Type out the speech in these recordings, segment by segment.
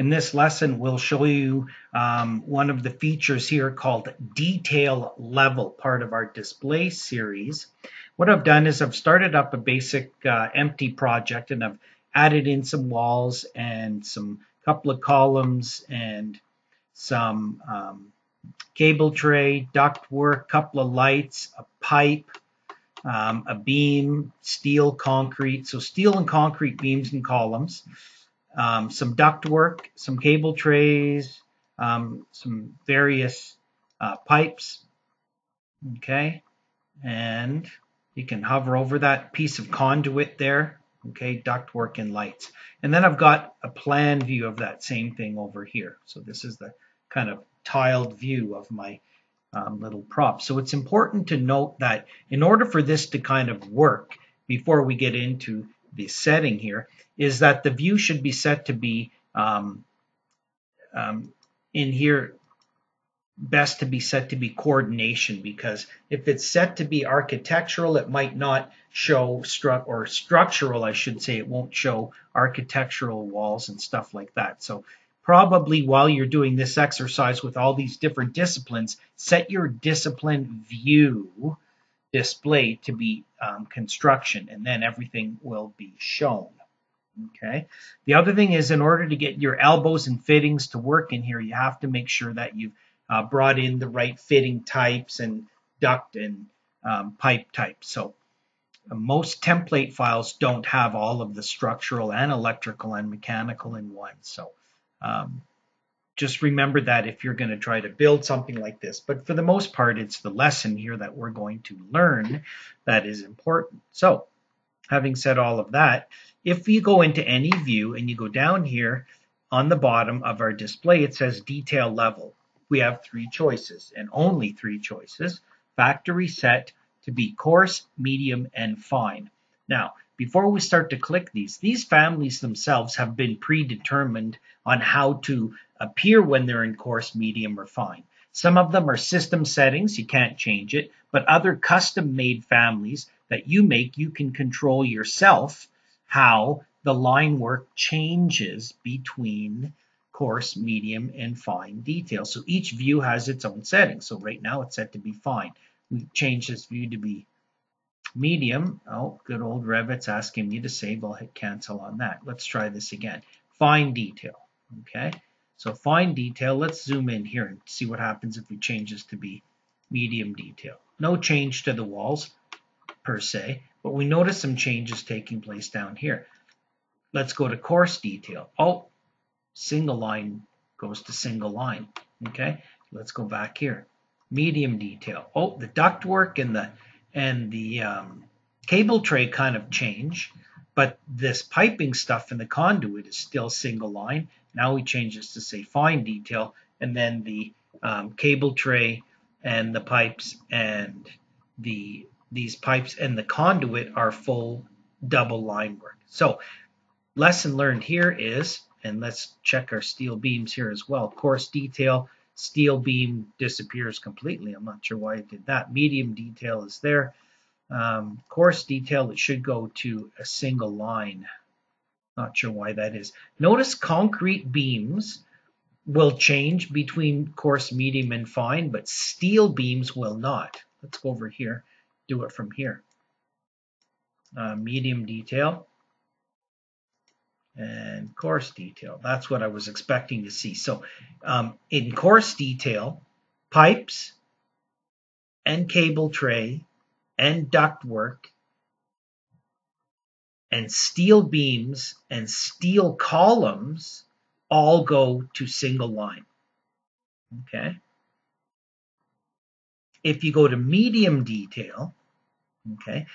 In this lesson, we'll show you um, one of the features here called detail level, part of our display series. What I've done is I've started up a basic uh, empty project and I've added in some walls and some couple of columns and some um, cable tray, duct work, couple of lights, a pipe, um, a beam, steel, concrete. So steel and concrete beams and columns um, some duct work, some cable trays, um, some various uh, pipes. Okay, and you can hover over that piece of conduit there. Okay, duct work and lights. And then I've got a plan view of that same thing over here. So this is the kind of tiled view of my um, little prop. So it's important to note that in order for this to kind of work, before we get into the setting here is that the view should be set to be um, um, in here best to be set to be coordination because if it's set to be architectural it might not show stru or structural I should say it won't show architectural walls and stuff like that. So probably while you're doing this exercise with all these different disciplines set your discipline view display to be um, construction, and then everything will be shown. Okay. The other thing is in order to get your elbows and fittings to work in here, you have to make sure that you've uh, brought in the right fitting types and duct and um, pipe types. So most template files don't have all of the structural and electrical and mechanical in one. So um, just remember that if you're going to try to build something like this. But for the most part, it's the lesson here that we're going to learn that is important. So having said all of that, if you go into any view and you go down here on the bottom of our display, it says detail level. We have three choices and only three choices. Factory set to be coarse, medium, and fine. Now, before we start to click these, these families themselves have been predetermined on how to appear when they're in coarse, medium, or fine. Some of them are system settings, you can't change it, but other custom made families that you make, you can control yourself how the line work changes between coarse, medium, and fine detail. So each view has its own setting. So right now it's set to be fine. We change this view to be medium. Oh, good old Revit's asking me to save. I'll hit cancel on that. Let's try this again. Fine detail. Okay. So fine detail, let's zoom in here and see what happens if we change this to be medium detail. No change to the walls per se, but we notice some changes taking place down here. Let's go to coarse detail. Oh, single line goes to single line. Okay, let's go back here. Medium detail. Oh, the ductwork and the and the um, cable tray kind of change, but this piping stuff in the conduit is still single line now we change this to say fine detail, and then the um, cable tray and the pipes and the these pipes and the conduit are full double line work. So lesson learned here is, and let's check our steel beams here as well. Coarse detail, steel beam disappears completely. I'm not sure why it did that. Medium detail is there. Um, coarse detail, it should go to a single line. Not sure why that is. Notice concrete beams will change between coarse, medium, and fine, but steel beams will not. Let's go over here, do it from here. Uh, medium detail and coarse detail. That's what I was expecting to see. So um, in coarse detail, pipes and cable tray and ductwork and steel beams and steel columns all go to single line. Okay. If you go to medium detail, okay,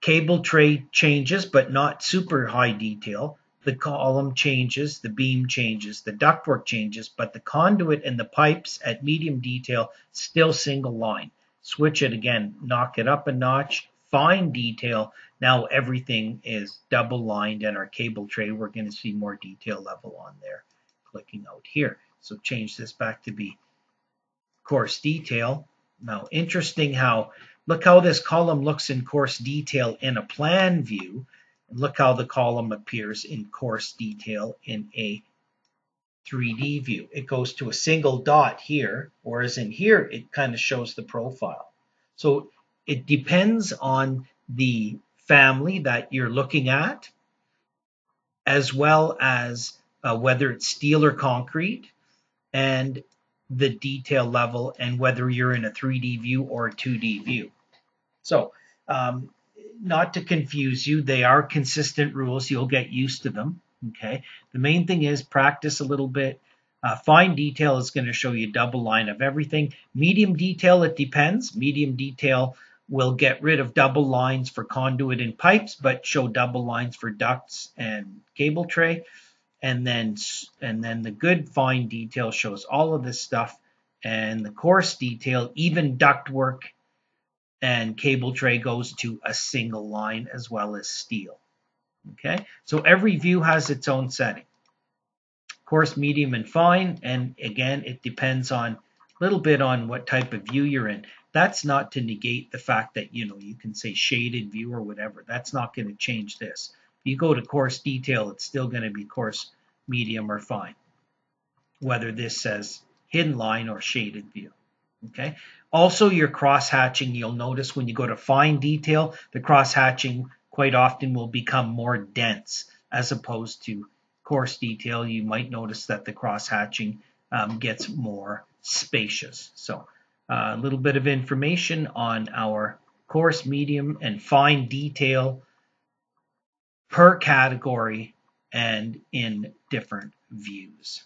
cable tray changes, but not super high detail. The column changes, the beam changes, the ductwork changes, but the conduit and the pipes at medium detail still single line. Switch it again, knock it up a notch, fine detail, now everything is double lined and our cable tray, we're going to see more detail level on there. Clicking out here. So change this back to be coarse detail. Now interesting how, look how this column looks in coarse detail in a plan view. And look how the column appears in coarse detail in a 3D view. It goes to a single dot here, whereas in here, it kind of shows the profile. So it depends on the family that you're looking at, as well as uh, whether it's steel or concrete, and the detail level, and whether you're in a 3D view or a 2D view. So, um, not to confuse you, they are consistent rules. You'll get used to them. Okay. The main thing is practice a little bit. Uh, fine detail is going to show you double line of everything. Medium detail, it depends. Medium detail will get rid of double lines for conduit and pipes, but show double lines for ducts and cable tray. And then, and then the good fine detail shows all of this stuff. And the coarse detail, even duct work and cable tray goes to a single line as well as steel. Okay, so every view has its own setting. Coarse, medium, and fine, and again, it depends on a little bit on what type of view you're in. That's not to negate the fact that, you know, you can say shaded view or whatever. That's not going to change this. If you go to coarse detail, it's still going to be coarse, medium, or fine, whether this says hidden line or shaded view. Okay. Also, your cross hatching, you'll notice when you go to fine detail, the cross hatching quite often will become more dense as opposed to coarse detail. You might notice that the cross hatching um, gets more spacious. So uh, a little bit of information on our coarse, medium, and fine detail per category and in different views.